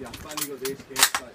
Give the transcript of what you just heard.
yeah, finding a base case.